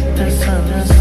the sun